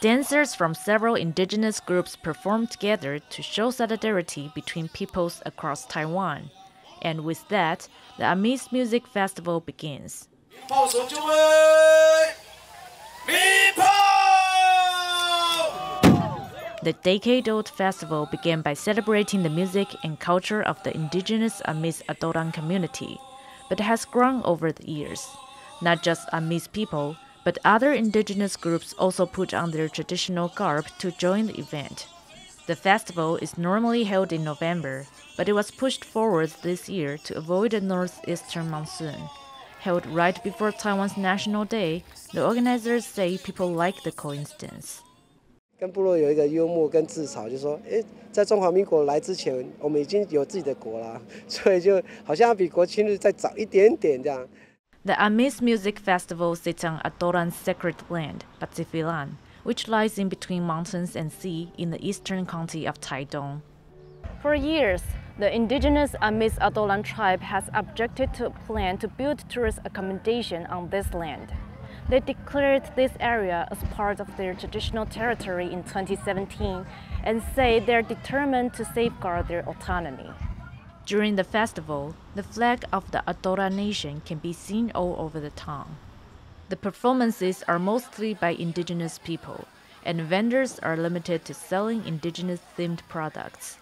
Dancers from several indigenous groups perform together to show solidarity between peoples across Taiwan. And with that, the Amis Music Festival begins. The decade old festival began by celebrating the music and culture of the indigenous Amis 'Etolan community, but has grown over the years. Not just Amis people, but other indigenous groups also put on their traditional garb to join the event. The festival is normally held in November, but it was pushed forward this year to avoid a northeastern monsoon. Held right before Taiwan's National Day, the organizers say people like the coincidence. 跟部落有一个幽默跟自嘲，就说：哎，在中华民国来之前，我们已经有自己的国啦，所以就好像比国庆日再早一点点这样。 The Amis Music Festival sits on 'Etolan's sacred land, Batsifilan, which lies in between mountains and sea in the eastern county of Taitung. For years, the indigenous Amis 'Etolan tribe has objected to a plan to build tourist accommodation on this land. They declared this area as part of their traditional territory in 2017 and say they're determined to safeguard their autonomy. During the festival, the flag of the Adora nation can be seen all over the town. The performances are mostly by indigenous people, and vendors are limited to selling indigenous themed products.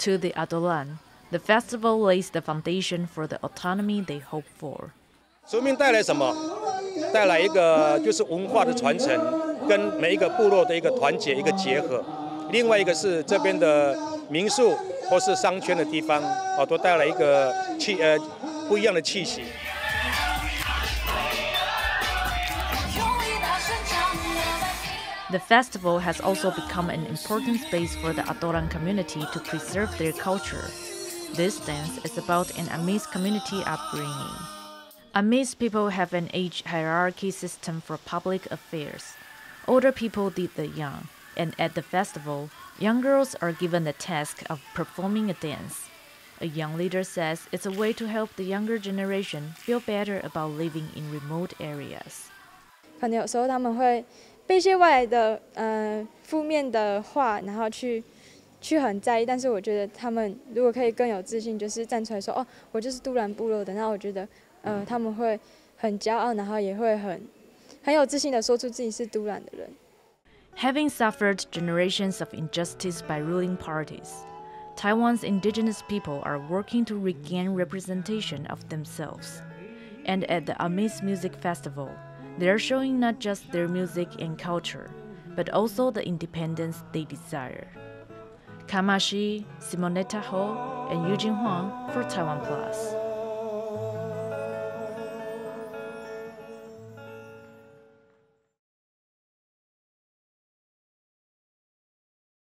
To the 'Etolan, the festival lays the foundation for the autonomy they hope for. 族民带来什么？带来一个就是文化的传承，跟每一个部落的一个团结、一个结合。另外一个是这边的民宿 the festival has also become an important space for the 'Etolan community to preserve their culture. This dance is about an Amis community upbringing. Amis people have an age hierarchy system for public affairs. Older people lead the young and at the festival, young girls are given the task of performing a dance. A young leader says it's a way to help the younger generation feel better about living in remote areas. 可能有时候他们会被一些外来的呃负面的话，然后去去很在意。但是我觉得他们如果可以更有自信，就是站出来说：“哦，我就是都兰部落的。”那我觉得呃他们会很骄傲，然后也会很很有自信的说出自己是都兰的人。 Having suffered generations of injustice by ruling parties, Taiwan's indigenous people are working to regain representation of themselves. And at the Amis Music Festival, they are showing not just their music and culture, but also the independence they desire. Kama Hsu, Simonetta Ho, and Yujing Huang for Taiwan Plus.